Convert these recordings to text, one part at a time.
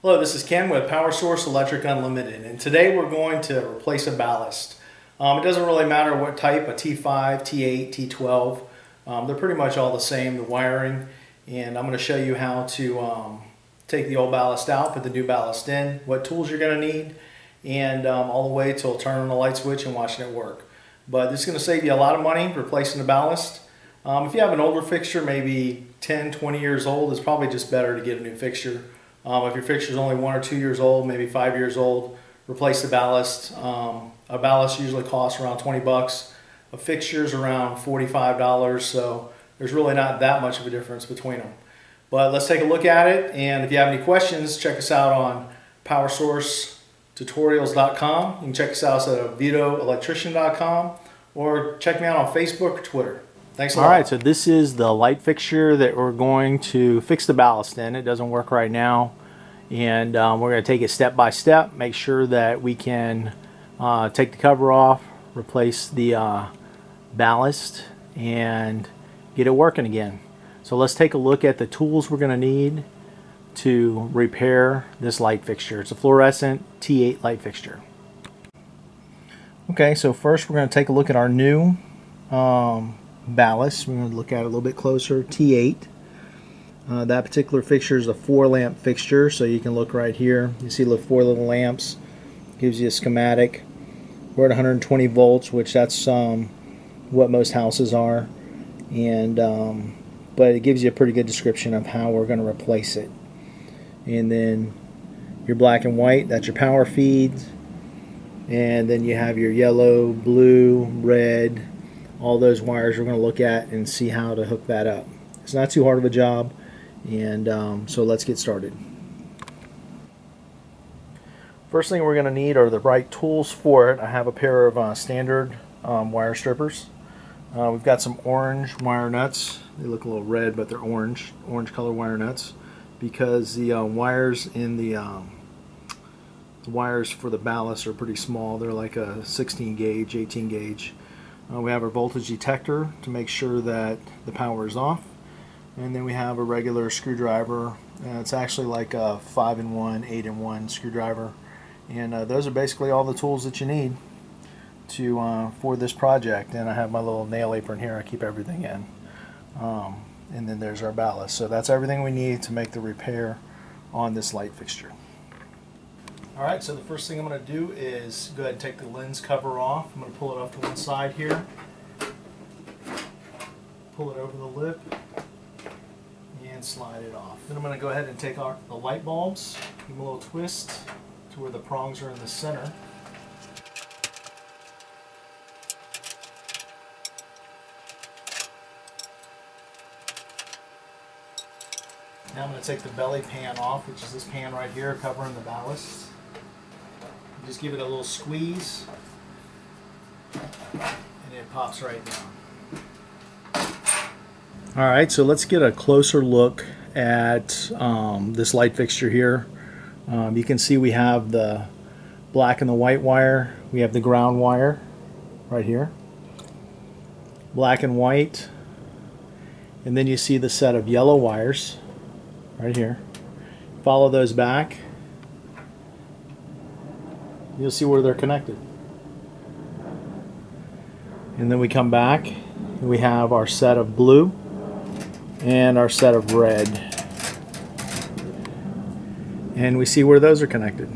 Hello, this is Ken with Power Source Electric Unlimited, and today we're going to replace a ballast. Um, it doesn't really matter what type, a T5, T8, T12. Um, they're pretty much all the same, the wiring, and I'm going to show you how to um, take the old ballast out, put the new ballast in, what tools you're going to need, and um, all the way till turning on the light switch and watching it work. But this is going to save you a lot of money replacing the ballast. Um, if you have an older fixture, maybe 10, 20 years old, it's probably just better to get a new fixture. Um, if your fixture is only one or two years old, maybe five years old, replace the ballast. Um, a ballast usually costs around 20 bucks. A fixture is around $45, so there's really not that much of a difference between them. But let's take a look at it, and if you have any questions, check us out on powersourcetutorials.com. You can check us out at oviedoelectrician.com or check me out on Facebook or Twitter. Thanks a lot. All right, so this is the light fixture that we're going to fix the ballast in. It doesn't work right now. And um, we're going to take it step by step, make sure that we can uh, take the cover off, replace the uh, ballast, and get it working again. So let's take a look at the tools we're going to need to repair this light fixture. It's a fluorescent T8 light fixture. Okay, so first we're going to take a look at our new um, ballast. We're going to look at it a little bit closer. T8. Uh, that particular fixture is a four lamp fixture, so you can look right here. You see the four little lamps. Gives you a schematic. We're at 120 volts, which that's um, what most houses are, and um, but it gives you a pretty good description of how we're going to replace it. And then your black and white, that's your power feeds, and then you have your yellow, blue, red, all those wires we're going to look at and see how to hook that up. It's not too hard of a job and um, so let's get started. First thing we're going to need are the right tools for it. I have a pair of uh, standard um, wire strippers. Uh, we've got some orange wire nuts. They look a little red but they're orange, orange color wire nuts because the uh, wires in the, um, the wires for the ballast are pretty small. They're like a 16 gauge, 18 gauge. Uh, we have our voltage detector to make sure that the power is off. And then we have a regular screwdriver. Uh, it's actually like a 5 in 1, 8 in 1 screwdriver. And uh, those are basically all the tools that you need to uh, for this project. And I have my little nail apron here. I keep everything in. Um, and then there's our ballast. So that's everything we need to make the repair on this light fixture. Alright, so the first thing I'm going to do is go ahead and take the lens cover off. I'm going to pull it off to one side here. Pull it over the lip and slide it off. Then I'm going to go ahead and take our, the light bulbs, give them a little twist to where the prongs are in the center. Now I'm going to take the belly pan off, which is this pan right here covering the ballast. Just give it a little squeeze and it pops right down. All right, so let's get a closer look at um, this light fixture here. Um, you can see we have the black and the white wire. We have the ground wire right here. Black and white. And then you see the set of yellow wires right here. Follow those back you'll see where they're connected. And then we come back we have our set of blue and our set of red. And we see where those are connected.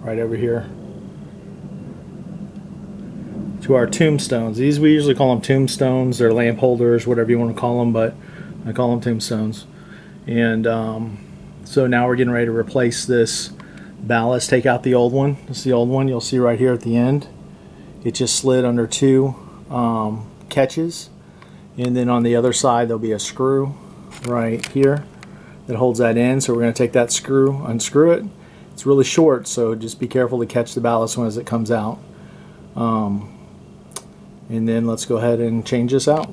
Right over here. To our tombstones. These we usually call them tombstones. They're lamp holders, whatever you want to call them, but I call them tombstones. And um, so now we're getting ready to replace this ballast, take out the old one. This is the old one. You'll see right here at the end. It just slid under two um, catches. And then on the other side, there'll be a screw right here that holds that in. So we're going to take that screw, unscrew it. It's really short, so just be careful to catch the ballast one as it comes out. Um, and then let's go ahead and change this out.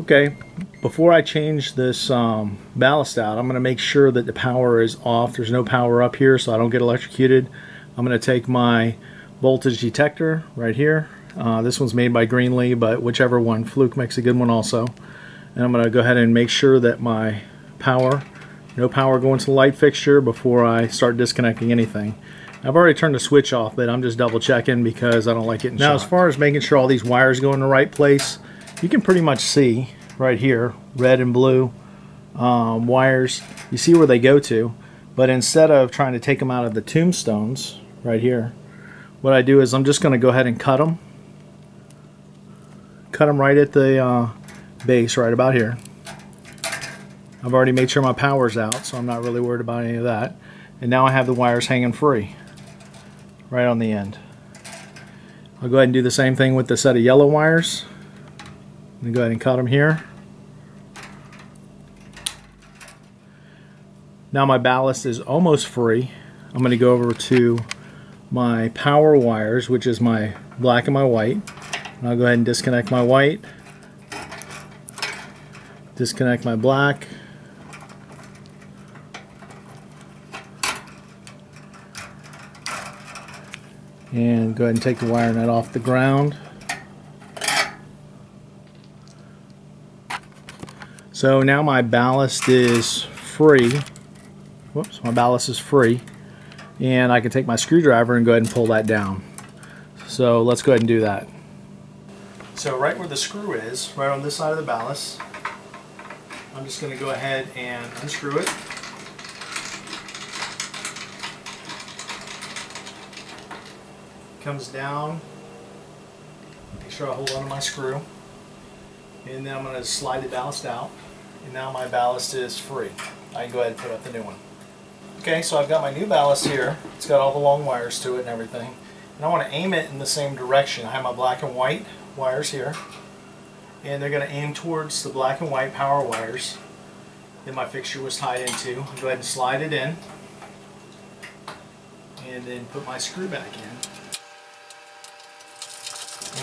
Okay, before I change this um, ballast out, I'm going to make sure that the power is off. There's no power up here so I don't get electrocuted. I'm going to take my voltage detector right here. Uh, this one's made by Greenlee, but whichever one. Fluke makes a good one also. And I'm going to go ahead and make sure that my power No power going to the light fixture before I start disconnecting anything. I've already turned the switch off, but I'm just double checking because I don't like it. Now, as far as making sure all these wires go in the right place, you can pretty much see right here, red and blue um, wires. You see where they go to, but instead of trying to take them out of the tombstones right here, what I do is I'm just going to go ahead and cut them. Cut them right at the uh, base, right about here. I've already made sure my power's out, so I'm not really worried about any of that. And now I have the wires hanging free, right on the end. I'll go ahead and do the same thing with the set of yellow wires. I'm going to go ahead and cut them here. Now my ballast is almost free. I'm going to go over to my power wires, which is my black and my white. And I'll go ahead and disconnect my white, disconnect my black, and go ahead and take the wire nut off the ground. So now my ballast is free. Whoops, my ballast is free. And I can take my screwdriver and go ahead and pull that down. So let's go ahead and do that. So right where the screw is, right on this side of the ballast, I'm just going to go ahead and unscrew it. Comes down. Make sure I hold on to my screw. And then I'm going to slide the ballast out. And now my ballast is free. I can go ahead and put up the new one. Okay, so I've got my new ballast here. It's got all the long wires to it and everything. And I want to aim it in the same direction. I have my black and white wires here. And they're going to aim towards the black and white power wires that my fixture was tied into. I'll go ahead and slide it in. And then put my screw back in.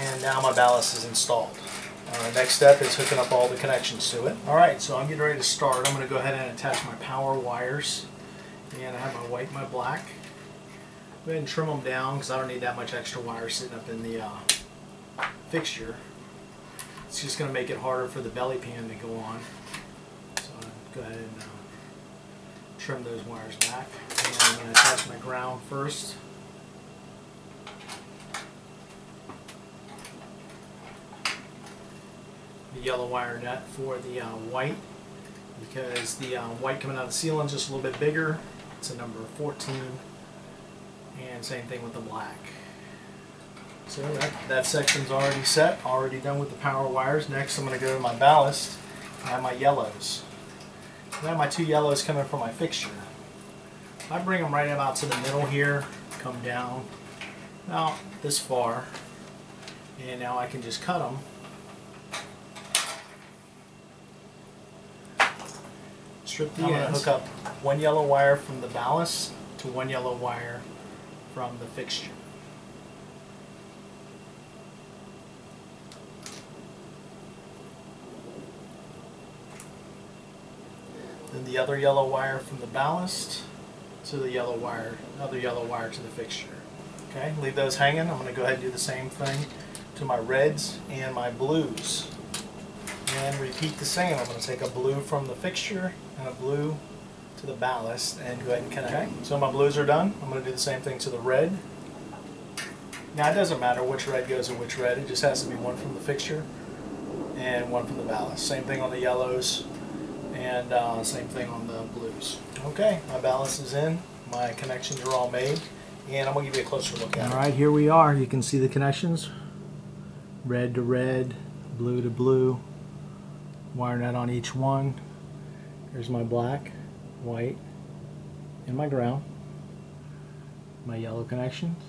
And now my ballast is installed. Uh, next step is hooking up all the connections to it. Alright, so I'm getting ready to start. I'm going to go ahead and attach my power wires. And I have my white and my black. Go ahead and trim them down because I don't need that much extra wire sitting up in the uh, fixture. It's just going to make it harder for the belly pan to go on. So I'll go ahead and uh, trim those wires back. And I'm going to attach my ground first. The yellow wire nut for the uh, white because the uh, white coming out of the ceiling is just a little bit bigger. It's a number 14 and same thing with the black. So that, that section's already set, already done with the power wires. Next I'm going to go to my ballast. I have my yellows. I have my two yellows coming from my fixture. I bring them right about to the middle here, come down about this far, and now I can just cut them. Strip the I'm going to hook up one yellow wire from the ballast to one yellow wire from the fixture. Then the other yellow wire from the ballast to the yellow wire, other yellow wire to the fixture. Okay, leave those hanging. I'm going to go ahead and do the same thing to my reds and my blues. And repeat the same. I'm going to take a blue from the fixture and a blue to the ballast and go ahead and connect. Okay, so my blues are done. I'm going to do the same thing to the red. Now it doesn't matter which red goes in which red. It just has to be one from the fixture and one from the ballast. Same thing on the yellows and uh, same thing on the blues. Okay, my ballast is in. My connections are all made. And I'm going to give you a closer look at it. All right, here we are. You can see the connections. Red to red, blue to blue. Wire nut on each one. Here's my black, white, and my ground. My yellow connections.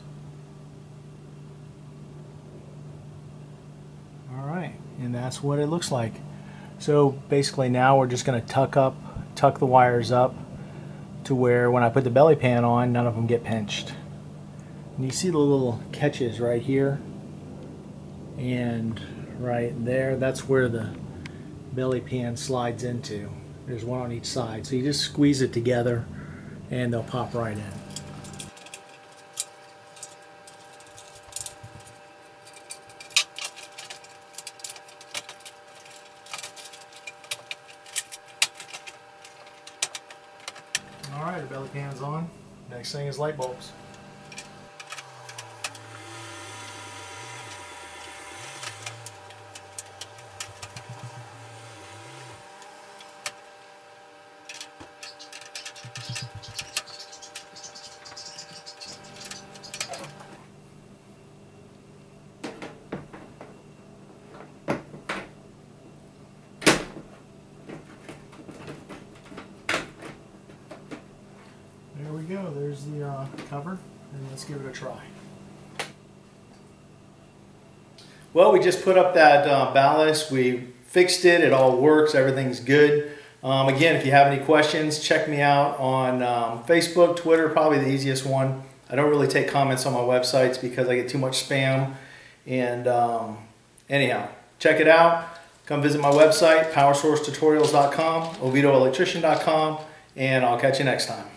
Alright, and that's what it looks like. So basically now we're just going to tuck up, tuck the wires up to where when I put the belly pan on, none of them get pinched. And you see the little catches right here and right there. That's where the belly pan slides into. There's one on each side. So you just squeeze it together and they'll pop right in. right, belly pan's on. Next thing is light bulbs. There we go. There's the uh, cover, and let's give it a try. Well, we just put up that uh, ballast. We fixed it. It all works. Everything's good. Um, again, if you have any questions, check me out on um, Facebook, Twitter, probably the easiest one. I don't really take comments on my websites because I get too much spam. And um, anyhow, check it out. Come visit my website, powersourcetutorials.com, oviedoelectrician.com, and I'll catch you next time.